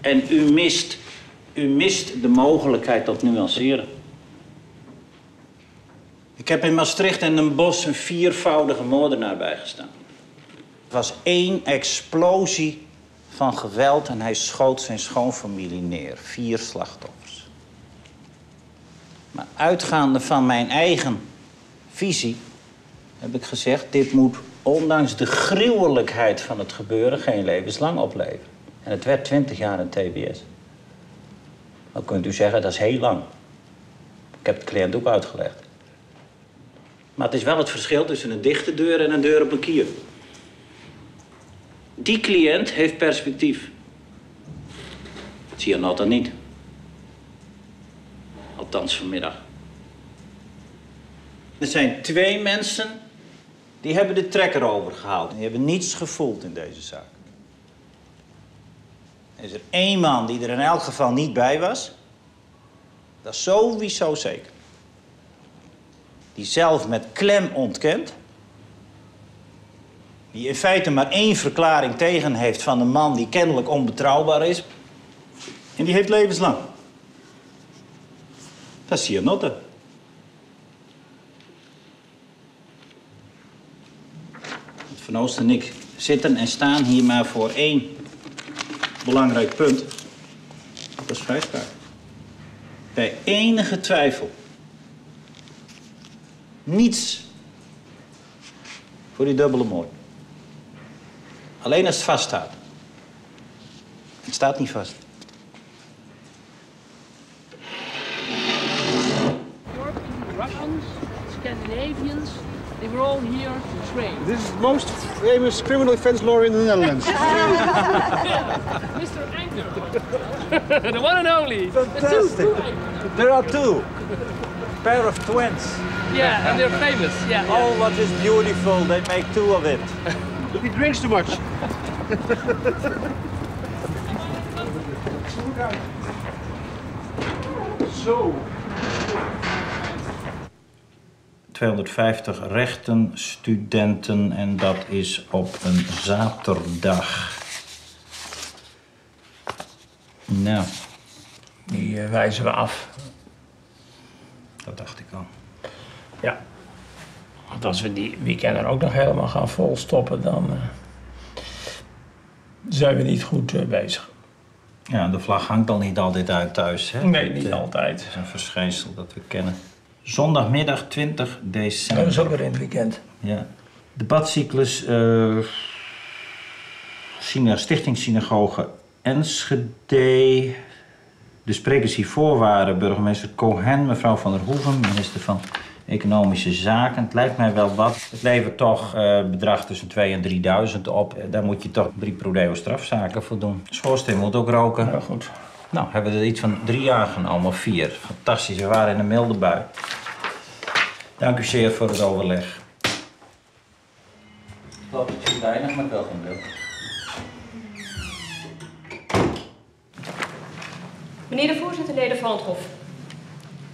En u mist u mist de mogelijkheid tot nuanceren. Ik heb in Maastricht en Den Bosch een viervoudige moordenaar bijgestaan. Het was één explosie van geweld en hij schoot zijn schoonfamilie neer. Vier slachtoffers. Maar uitgaande van mijn eigen visie heb ik gezegd... dit moet ondanks de gruwelijkheid van het gebeuren geen levenslang opleveren. En het werd twintig jaar een TBS. Dan kunt u zeggen, dat is heel lang. Ik heb het cliënt ook uitgelegd. Maar het is wel het verschil tussen een dichte deur en een deur op een kier. Die cliënt heeft perspectief. Dat zie je nota niet. Althans vanmiddag. Er zijn twee mensen die hebben de trekker overgehaald. Die hebben niets gevoeld in deze zaak. Is er één man die er in elk geval niet bij was? Dat is sowieso zeker. Die zelf met klem ontkent. Die in feite maar één verklaring tegen heeft van een man die kennelijk onbetrouwbaar is. En die heeft levenslang. Dat is hier notte. Van Oost en ik zitten en staan hier maar voor één belangrijk punt. Dat is vrijspraak. Bij enige twijfel. Niets voor die dubbele moord. Alleen als het vaststaat. Het staat niet vast. Most famous criminal defense lawyer in the Netherlands. Mr. Anger, the one and only. Fantastic. There are two. Pair of twins. Yeah, and they're famous. Yeah. yeah. Oh, what is beautiful. They make two of it. He drinks too much. Zo. 250 rechten studenten en dat is op een zaterdag. Nou, Die eh, wijzen we af. dat dacht ik al. Ja. Want als we die weekenden ook nog helemaal gaan volstoppen, dan eh, zijn we niet goed eh, bezig. Ja, de vlag hangt al niet altijd uit thuis. Hè? Nee, niet altijd. Dat is een verschijnsel dat we kennen. Zondagmiddag 20 december. Dat is ook weer in het weekend. Ja. Debatcyclus Syna- Stichting Synagoge Enschede. De sprekers hiervoor waren burgemeester Cohen, mevrouw van der Hoeven, minister van Economische Zaken. Het lijkt mij wel wat. Het levert toch eh bedrag tussen 2 en 3000 op. Eh, Daar moet je toch drie prodeo strafzaken voor doen. Schoorsteen moet ook roken. Ja, goed. Nou, hebben we er iets van drie jaar genomen, of vier. Fantastisch, we waren in een milde bui. Dank u zeer voor het overleg. Tot is weinig, maar wel geen beeld. Meneer de voorzitter, leden van het Hof.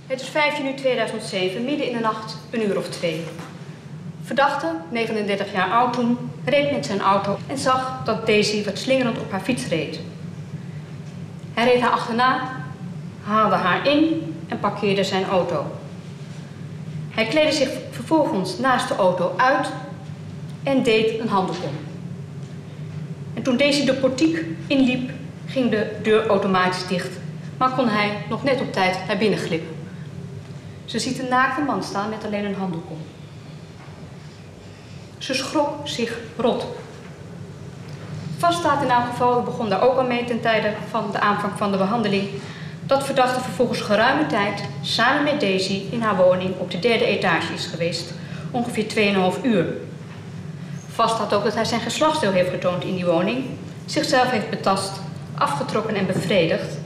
Het is 5 juni 2007, midden in de nacht, een uur of twee. Verdachte, 39 jaar oud toen, reed met zijn auto en zag dat Daisy wat slingerend op haar fiets reed. Hij reed haar achterna, haalde haar in en parkeerde zijn auto. Hij kleedde zich vervolgens naast de auto uit en deed een handdoek om. En toen Daisy de portiek inliep, ging de deur automatisch dicht, maar kon hij nog net op tijd naar binnen glippen. Ze ziet een naakte man staan met alleen een handdoek. Ze schrok zich rot. Vast staat in elk geval, u begon daar ook al mee ten tijde van de aanvang van de behandeling, dat verdachte vervolgens geruime tijd samen met Daisy in haar woning op de derde etage is geweest, ongeveer 2,5 uur. Vast staat ook dat hij zijn geslachtsdeel heeft getoond in die woning, zichzelf heeft betast, afgetrokken en bevredigd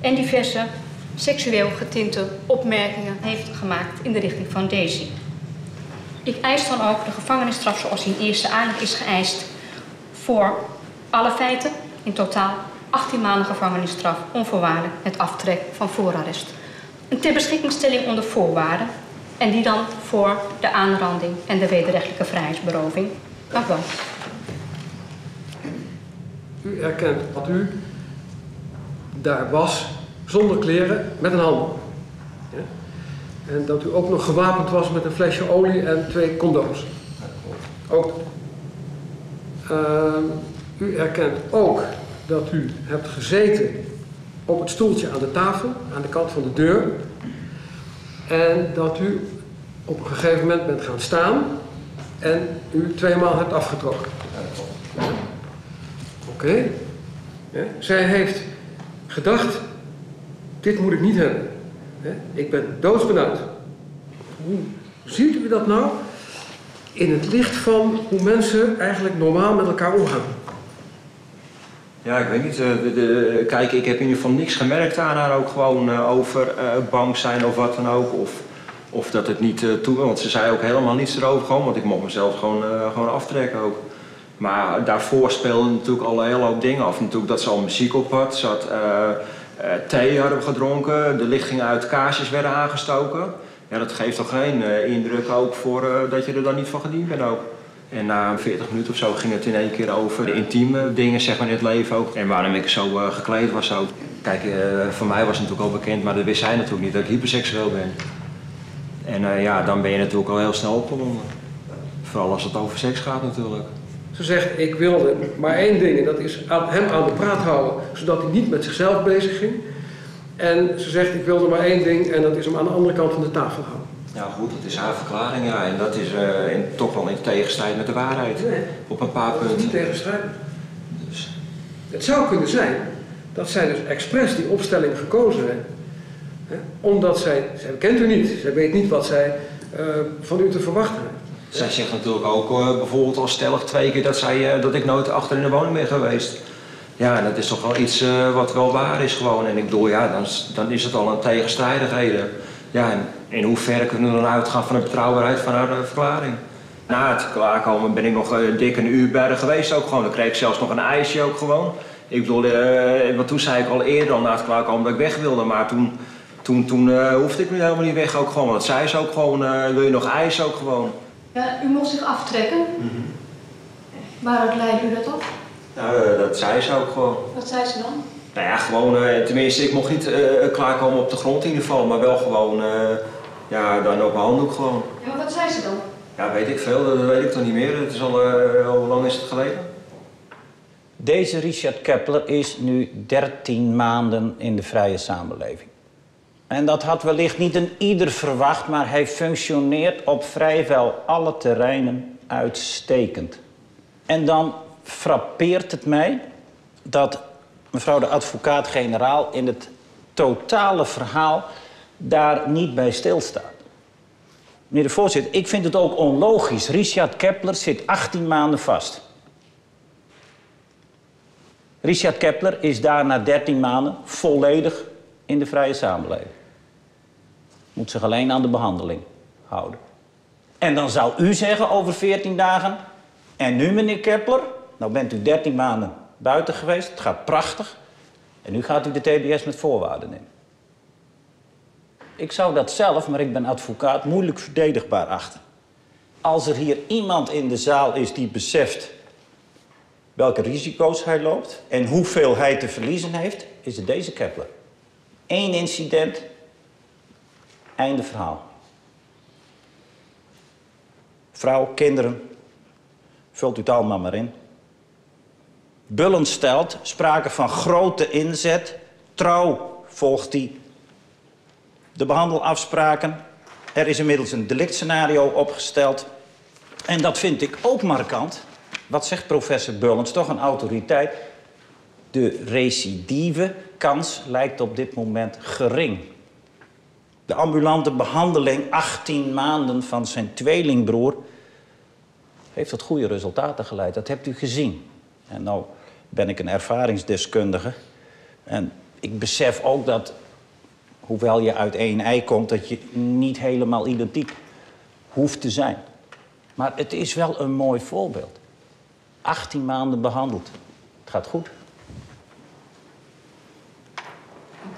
en diverse seksueel getinte opmerkingen heeft gemaakt in de richting van Daisy. Ik eis dan ook de gevangenisstraf zoals die in eerste aanleg is geëist voor alle feiten, in totaal 18 maanden gevangenisstraf onvoorwaardelijk met aftrek van voorarrest. Een ter beschikkingstelling onder voorwaarden en die dan voor de aanranding en de wederrechtelijke vrijheidsberoving. Dank u. U erkent dat u daar was zonder kleren met een handel. Ja? En dat u ook nog gewapend was met een flesje olie en twee condooms. Ook. Ehm, u erkent ook dat u hebt gezeten op het stoeltje aan de tafel, aan de kant van de deur. En dat u op een gegeven moment bent gaan staan en u tweemaal hebt afgetrokken. Oké. Zij heeft gedacht, dit moet ik niet hebben. Ik ben doodsbenauwd. Hoe ziet u dat nou in het licht van hoe mensen eigenlijk normaal met elkaar omgaan? Ja, ik weet niet. eh, de, de- kijk, ik heb in ieder geval niks gemerkt aan haar ook gewoon eh, over eh, bang zijn of wat dan ook. Of, of dat het niet toe Want ze zei ook helemaal niets erover gewoon, want ik mocht mezelf gewoon, gewoon aftrekken ook. Maar daarvoor speelden natuurlijk al een hele hoop dingen af. Natuurlijk dat ze al muziek op had. Ze had thee hadden gedronken. De lichtingen uit kaarsjes werden aangestoken. Ja, dat geeft toch geen indruk ook voor dat je er dan niet van gediend bent ook. En na 40 minuten of zo ging het in één keer over de intieme dingen zeg maar, in het leven ook. En waarom ik zo eh, gekleed was ook. Kijk, eh, voor mij was het natuurlijk al bekend, maar dat wist zij natuurlijk niet dat ik hyperseksueel ben. En eh, ja, dan ben je natuurlijk al heel snel opgewonden. Vooral als het over seks gaat natuurlijk. Ze zegt, ik wilde maar één ding en dat is hem aan de praat houden, zodat hij niet met zichzelf bezig ging. En ze zegt, ik wilde maar één ding en dat is hem aan de andere kant van de tafel houden. Ja goed, dat is haar verklaring ja. En dat is eh, in, toch wel in tegenstrijd met de waarheid. Nee. Op een paar punten. niet tegenstrijdig. Het zou kunnen zijn dat zij dus expres die opstelling gekozen heeft. Hè, omdat zij, zij kent u niet, zij weet niet wat zij eh, van u te verwachten heeft. Zij zegt natuurlijk ook eh, bijvoorbeeld al stellig twee keer dat, zij, dat ik nooit achter in de woning ben geweest. Ja, en dat is toch wel iets wat wel waar is gewoon. En ik bedoel, ja, dan, is- dan is het al een tegenstrijdigheden. Ja, en in hoeverre kunnen we dan uitgaan van de betrouwbaarheid van haar eh, verklaring? Na het klaarkomen ben ik nog eh, dik een uur bij haar geweest ook gewoon. Dan kreeg ik zelfs nog een ijsje ook gewoon. Ik bedoel, want toen zei ik al eerder al na het klaarkomen dat ik weg wilde. Maar toen, toen, toen hoefde ik nu helemaal niet weg ook gewoon. Want dat zei ze ook gewoon, wil je nog ijs ook gewoon. Ja, u mocht zich aftrekken. Waaruit leidde u dat op? Nou, dat zei ze ook gewoon. Wat zei ze dan? Nou ja, gewoon, tenminste, ik mocht niet klaarkomen op de grond in ieder geval, maar wel gewoon, ja, dan op mijn handdoek gewoon. Ja, maar wat zei ze dan? Ja, weet ik veel, dat weet ik toch niet meer. Het is al, eh, al hoe lang is het geleden? Deze Richard Kepler is nu 13 maanden in de vrije samenleving. En dat had wellicht niet een ieder verwacht, maar hij functioneert op vrijwel alle terreinen uitstekend. En dan frappeert het mij dat mevrouw de advocaat-generaal in het totale verhaal daar niet bij stilstaat. Meneer de voorzitter, ik vind het ook onlogisch. Richard Kepler zit 18 maanden vast. Richard Kepler is daar na 13 maanden volledig in de vrije samenleving. Moet zich alleen aan de behandeling houden. En dan zou u zeggen over 14 dagen: En nu, meneer Kepler, nou bent u 13 maanden buiten geweest. Het gaat prachtig. En nu gaat u de TBS met voorwaarden in. Ik zou dat zelf, maar ik ben advocaat, moeilijk verdedigbaar achten. Als er hier iemand in de zaal is die beseft welke risico's hij loopt en hoeveel hij te verliezen heeft, is het deze Kepler. Eén incident, einde verhaal. Vrouw, kinderen, vult u het allemaal maar in. Bullen stelt sprake van grote inzet. Trouw volgt die. De behandelafspraken. Er is inmiddels een delictscenario opgesteld. En dat vind ik ook markant. Wat zegt professor Bullens, toch een autoriteit? De recidive kans lijkt op dit moment gering. De ambulante behandeling, 18 maanden van zijn tweelingbroer, heeft tot goede resultaten geleid. Dat hebt u gezien. En nou ben ik een ervaringsdeskundige. En ik besef ook dat, hoewel je uit één ei komt, dat je niet helemaal identiek hoeft te zijn. Maar het is wel een mooi voorbeeld. 18 maanden behandeld. Het gaat goed.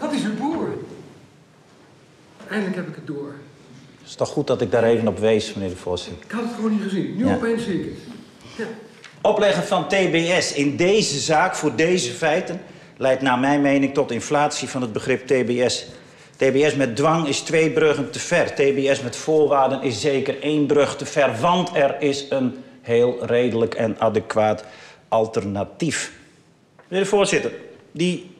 Dat is uw broer. Eindelijk heb ik het door. Het is toch goed dat ik daar even op wees, meneer de voorzitter. Ik had het gewoon niet gezien. Nu Ja. opeens zie ik het. Ja. Opleggen van TBS in deze zaak voor deze feiten leidt naar mijn mening tot inflatie van het begrip TBS. TBS met dwang is twee bruggen te ver. TBS met voorwaarden is zeker één brug te ver, want er is een heel redelijk en adequaat alternatief. Meneer de voorzitter, die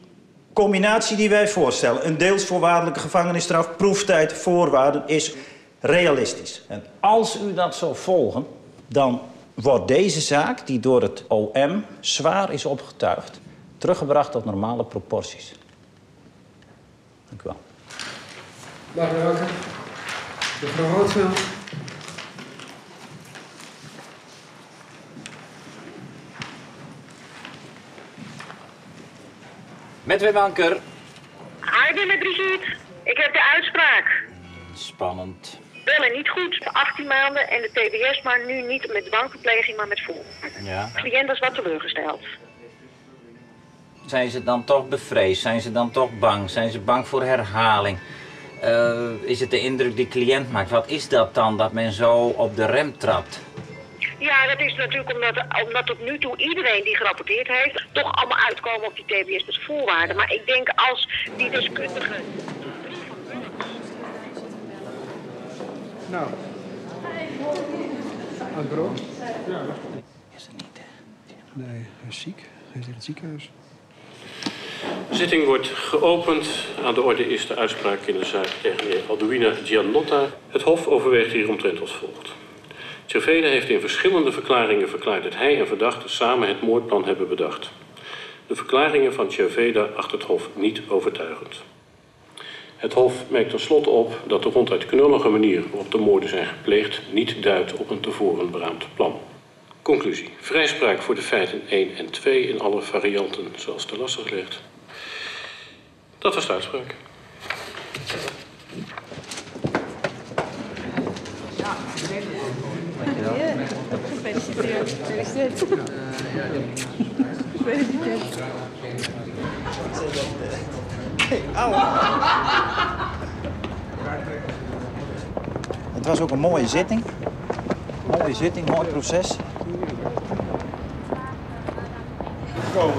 combinatie die wij voorstellen, een deels voorwaardelijke gevangenisstraf, proeftijd, voorwaarden, is realistisch. En als u dat zou volgen, dan wordt deze zaak, die door het OM zwaar is opgetuigd, teruggebracht tot normale proporties. Dank u wel. Dag Welke. Mevrouw Rootveld. Met Wim Anker. Harde met Brigitte. Ik heb de uitspraak. Spannend. Bellen niet goed. 18 maanden en de TBS, maar nu niet met dwangverpleging, maar met voorwaarden. Ja. De cliënt is wat teleurgesteld. Zijn ze dan toch bevreesd? Zijn ze dan toch bang? Zijn ze bang voor herhaling? Eh, is het de indruk die cliënt maakt? Wat is dat dan, dat men zo op de rem trapt? Ja, dat is natuurlijk omdat, omdat tot nu toe iedereen die gerapporteerd heeft... toch allemaal uitkomen op die TBS met voorwaarden. Maar ik denk als die deskundigen... Nou. Agro? Ja. Nee, hij is ziek. Hij is in het ziekenhuis. De zitting wordt geopend. Aan de orde is de uitspraak in de zaak tegen meneer Alduina Giannotta. Het Hof overweegt hieromtrent als volgt. Cerveda heeft in verschillende verklaringen verklaard dat hij en verdachte samen het moordplan hebben bedacht. De verklaringen van Cerveda acht het Hof niet overtuigend. Het Hof merkt tenslotte op dat de ronduit knullige manier waarop de moorden zijn gepleegd niet duidt op een tevoren beraamd plan. Conclusie. Vrijspraak voor de feiten 1 en 2 in alle varianten zoals te lastig ligt. Dat was de uitspraak. Gefeliciteerd. Het was ook een mooie zitting. Mooie zitting, mooi proces.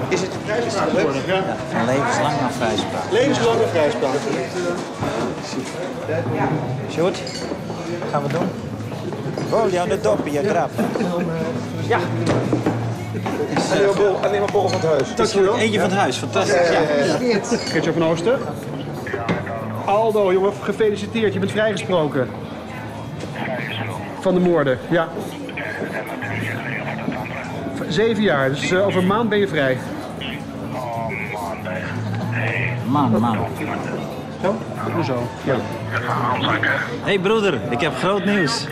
Is het vrijspraak geworden? Ja. Van levenslang naar vrijspraak. Levenslange vrijspraak. Sjoerd, gaan we doen? Oh, ja, de dop, je grap. Ja. Alleen maar borrel van het huis. Dankjewel. Eentje van het huis, fantastisch. Ja. Gertje van Oosten. Aldo, jongen, gefeliciteerd. Je bent vrijgesproken. Van de moorden, ja. Zeven jaar, dus eh, over een maand ben je vrij. Man, man. Zo? Hoezo? Ja. hey broeder, ik heb groot nieuws.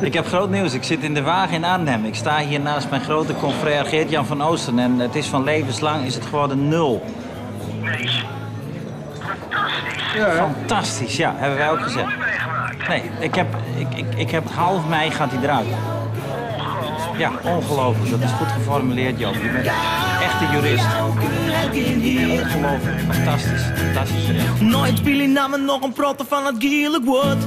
Ik heb groot nieuws. Ik zit in de wagen in Arnhem. Ik sta hier naast mijn grote confrère Geert-Jan van Oosten. En het is van levenslang is het geworden nul. Fantastisch, ja, hebben wij ook gezegd. Nee, ik heb, ik, ik, ik heb half mei gaat hij eruit. Ja, ongelooflijk. Dat is goed geformuleerd, Joop. Je bent een jurist. Ongelooflijk. Fantastisch. Fantastisch. Nooit speel je namen nog een protte van het gierlijk woord.